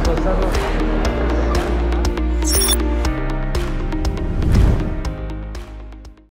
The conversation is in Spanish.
pasado.